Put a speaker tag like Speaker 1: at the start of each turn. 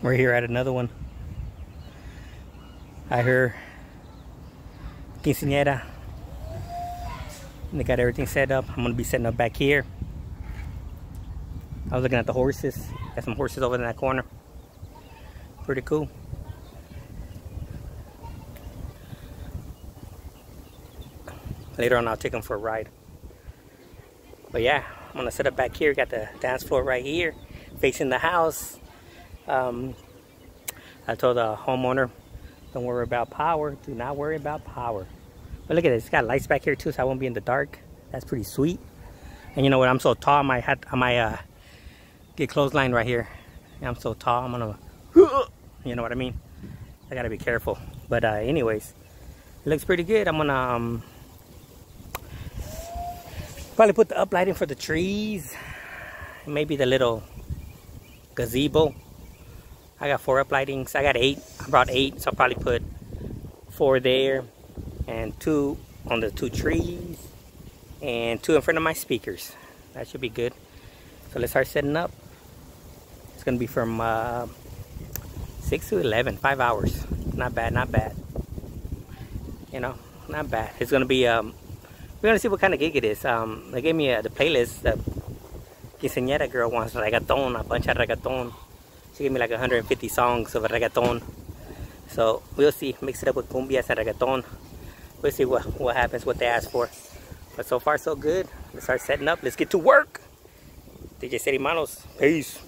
Speaker 1: We're here at another one. I heard quinceañera. They got everything set up. I'm gonna be setting up back here. I was looking at the horses. Got some horses over in that corner. Pretty cool. Later on, I'll take them for a ride. But yeah, I'm gonna set up back here. Got the dance floor right here, facing the house. Um, I told the homeowner, don't worry about power. Do not worry about power. But look at this. It's got lights back here too, so I won't be in the dark. That's pretty sweet. And you know what? I'm so tall. I might have, I might uh, get clothesline right here. I'm so tall. I'm gonna, you know what I mean? I gotta be careful. But uh, anyways, it looks pretty good. I'm gonna um, probably put the uplighting for the trees. Maybe the little gazebo. I got four uplightings. I got eight. I brought eight, so I'll probably put four there and two on the two trees and two in front of my speakers. That should be good. So let's start setting up. It's gonna be from uh, 6 to 11, five hours. Not bad, not bad. You know, not bad. It's gonna be, um, we're gonna see what kind of gig it is. Um, they gave me uh, the playlist. The quinceañera girl wants reggaeton, a bunch of reggaeton. She gave me like 150 songs of reggaeton. So we'll see. Mix it up with cumbias and reggaeton. We'll see what, what happens, what they ask for. But so far so good. Let's start setting up. Let's get to work. DJ Steady Manos. Peace.